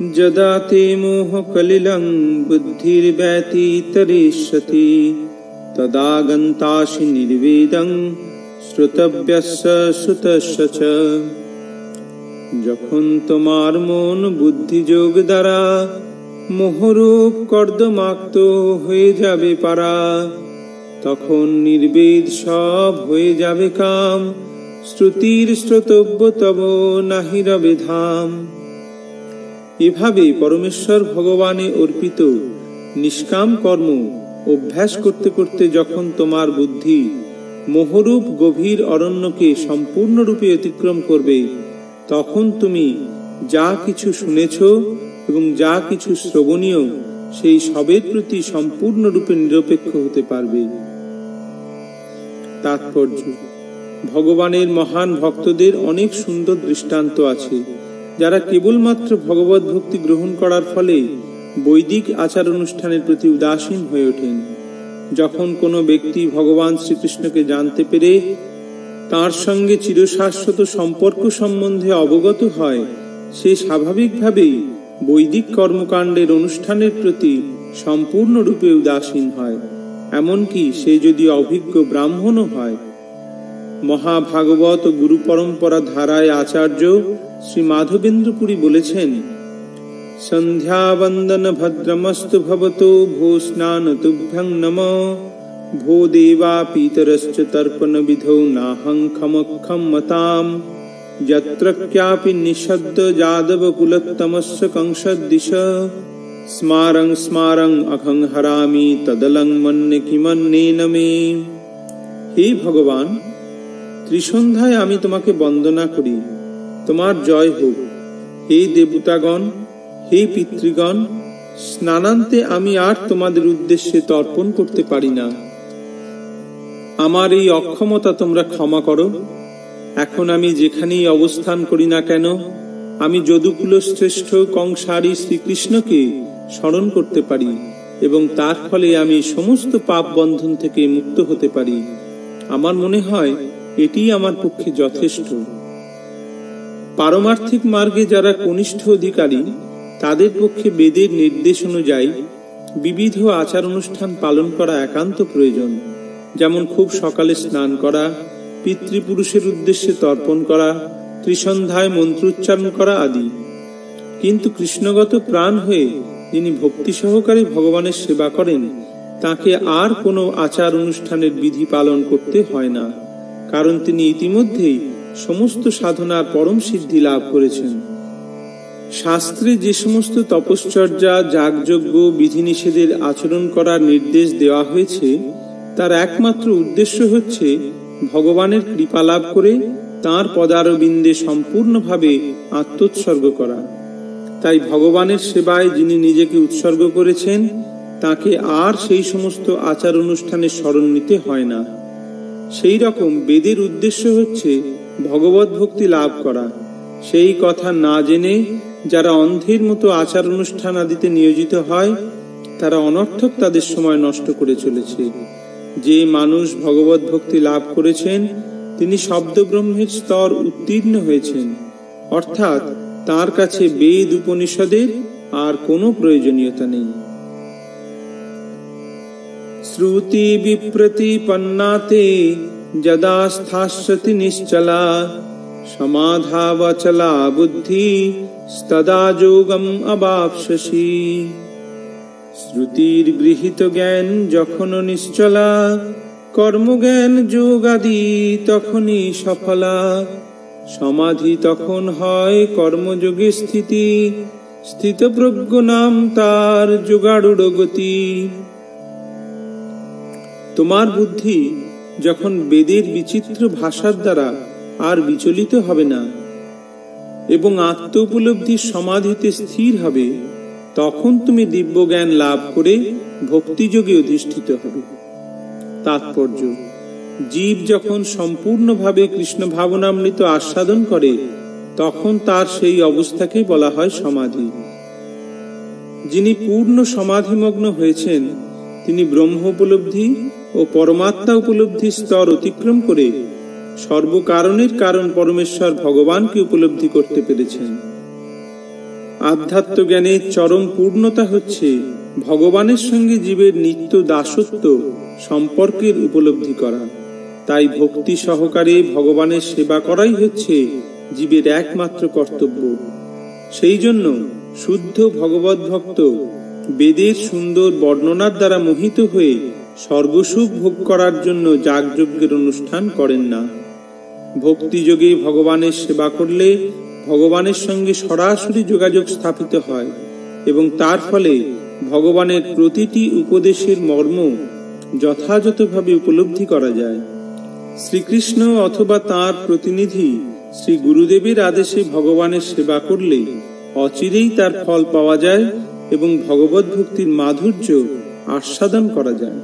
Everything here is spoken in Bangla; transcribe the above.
যদা তে মোহকলিলং বুদ্ধির্ব্যতিতরিষ্যতি তদা গন্তাসি নির্বেদং শ্রুতব্যস্য শ্রুতস্য চ যখন তোমার মন বুদ্ধিযোগ দ্বারা মোহরূপ কর্দমাক্ত হয়ে যাবে পারা, তখন নির্বেদ সব হয়ে যাবে কাম, শ্রুতির শ্রোতব্য তব নাহি রবে ধাম। এভাবে পরমেশ্বর ভগবানে অর্পিত নিষ্কাম কর্ম অভ্যাস করতে করতে যখন তোমার বুদ্ধি মোহরূপ গভীর অরণ্যকে সম্পূর্ণরূপে অতিক্রম করবে, তখন তুমি যা কিছু শুনেছ এবং যা কিছু শ্রবণীয় সেই সবের প্রতি সম্পূর্ণরূপে নিরপেক্ষ হতে পারবে। তাৎপর্য, ভগবানের মহান ভক্তদের অনেক সুন্দর দৃষ্টান্ত আছে। যারা কেবলমাত্র ভগবত ভক্তি গ্রহণ করার ফলে বৈদিক আচার অনুষ্ঠানের প্রতি উদাসীন হয়ে ওঠেন। যখন কোনো ব্যক্তি ভগবান শ্রীকৃষ্ণকে জানতে পেরে তার সঙ্গে চিরশাশ্বত সম্পর্ক সম্বন্ধে অবগত হয়, সে স্বাভাবিকভাবেই বৈদিক কর্মকাণ্ডের অনুষ্ঠানের প্রতি সম্পূর্ণরূপে উদাসীন হয়। এমনকি সে যদি অভিজ্ঞ ব্রাহ্মণও হয় মহাভাগবত গুরু পরম্পরা ধারায় আচার্য শ্রী মাধবেন্দ্রপুরী বলেছেন, সন্ধ্যাবন্দন ভদ্রমস্তু ভবতো ভূ স্নান তুভ্যং নম। ভো দেবা পিতরশ্চ তর্পণ বিধৌ নাহং খমক্ষম মতাম। যত্র ক্যাপি নিষদ্দ যাদব কুলত্তমস্য কংসদ্দিশ। স্মারং স্মারং অখং হরামি তদলং মন্যে কিমন্যেন মে হে ভগবান ত্রিসন্ধ্যায় আমি তোমাকে বন্দনা করি। তোমার জয় হোক। হে দেবতাগণ, হে পিতৃগণ, স্নানান্তে আমি আর তোমাদের উদ্দেশ্যে তর্পণ করতে পারি না। আমার এই অক্ষমতা তোমরা ক্ষমা করো। এখন আমি যেখানেই অবস্থান করি না কেন, আমি যদুকুল শ্রেষ্ঠ কংসারী শ্রীকৃষ্ণকে স্মরণ করতে পারি এবং তার ফলে আমি সমস্ত পাপ বন্ধন থেকে মুক্ত হতে পারি। আমার মনে হয় এটি আমার পক্ষে যথেষ্ট। পারমার্থিক মার্গে যারা কনিষ্ঠ অধিকারী, তাদের পক্ষে বেদের নির্দেশ অনুযায়ী বিবিধ আচার অনুষ্ঠান পালন করা একান্ত প্রয়োজন, যেমন খুব সকালে স্নান করা, পিতৃপুরুষের উদ্দেশ্যে তর্পণ করা, ত্রিসন্ধ্যায় মন্ত্রোচ্চারণ করা আদি। কিন্তু কৃষ্ণগত প্রাণ হয়ে যিনি ভক্তি সহকারে ভগবানের সেবা করেন, তাকে আর কোনো আচার অনুষ্ঠানের বিধি পালন করতে হয় না। কারণ তিনি ইতিমধ্যেই সমস্ত সাধনার পরম সিদ্ধি লাভ করেছেন। শাস্ত্রে যে সমস্ত তপশ্চর্যা, যাগযজ্ঞ, বিধিনিষেধের আচরণ করার নির্দেশ দেওয়া হয়েছে, তার একমাত্র উদ্দেশ্য হচ্ছে ভগবানের কৃপা লাভ করে তাঁর পদারবিন্দে সম্পূর্ণভাবে আত্মোৎসর্গ করা। তাই ভগবানের সেবায় যিনি নিজেকে উৎসর্গ করেছেন, তাকে আর সেই সমস্ত আচার অনুষ্ঠানে স্মরণ নিতে হয় না। সেই রকম বেদের উদ্দেশ্য হচ্ছে ভগবত ভক্তি লাভ করা। সেই কথা না জেনে যারা অন্ধের মতো আচার অনুষ্ঠান আদিতে নিয়োজিত হয়, তারা অনর্থক তাদের সময় নষ্ট করে চলেছে। যে মানুষ ভগবত ভক্তি লাভ করেছেন, তিনি শব্দ ব্রহ্মের স্তর উত্তীর্ণ হয়েছেন। অর্থাৎ তার কাছে বেদ উপনিষদের আর কোনো প্রয়োজনীয়তা নেই। শ্রুতি বিপ্রতিপন্নাতে যদা স্থাস্যতি নিশ্চলা সমাধাবচলা বুদ্ধি স্তদা যোগম অবাপসি শ্রুতির গৃহীত জ্ঞান যখন নিশ্চলা কর্মজ্ঞান যোগ আদি তখনই সফলা সমাধি তখন হয় কর্মযোগে স্থিতি, স্থিতপ্রজ্ঞ নাম তার যোগাড়ুড় গতি। তোমার বুদ্ধি যখন বেদের বিচিত্র ভাষার দ্বারা আর বিচলিত হবে না, এবং আত্ম উপলব্ধির সমাধিতে স্থির হবে, তখন তুমি দিব্য জ্ঞান লাভ করে ভক্তিযোগে অধিষ্ঠিত হবে। তাৎপর্য, জীব যখন সম্পূর্ণভাবে কৃষ্ণ ভাবনামৃত আস্বাদন করে, তখন তার সেই অবস্থাকে বলা হয় সমাধি। যিনি পূর্ণ সমাধিমগ্ন হয়েছেন, তিনি ব্রহ্ম উপলব্ধি ও পরমাত্মা উপলব্ধি স্তর অতিক্রম করে সর্বকারণের কারণ পরমেশ্বর ভগবানকে উপলব্ধি করতে পেরেছেন। আধ্যাত্ম জ্ঞানের চরম পূর্ণতা হচ্ছে ভগবানের সঙ্গে জীবের নিত্য দাসত্ব সম্পর্কের উপলব্ধি করা। তাই ভক্তি সহকারে ভগবানের সেবা করাই হচ্ছে জীবের একমাত্র কর্তব্য। সেই জন্য শুদ্ধ ভগবত ভক্ত বেদের সুন্দর বর্ণনার দ্বারা মোহিত হয়ে স্বর্গসুখ ভোগ করার জন্য যাগযজ্ঞের অনুষ্ঠান করেন না। ভক্তিযোগে ভগবানের সেবা করলে ভগবানের সঙ্গে সরাসরি যোগাযোগ স্থাপিত হয় এবং তার ফলে ভগবানের প্রতিটি উপদেশের মর্ম যথাযথভাবে উপলব্ধি করা যায়। শ্রীকৃষ্ণ অথবা তার প্রতিনিধি শ্রী গুরুদেবের আদেশে ভগবানের সেবা করলে অচিরেই তার ফল পাওয়া যায় এবং ভগবত ভক্তির মাধুর্য আস্বাদন করা যায়।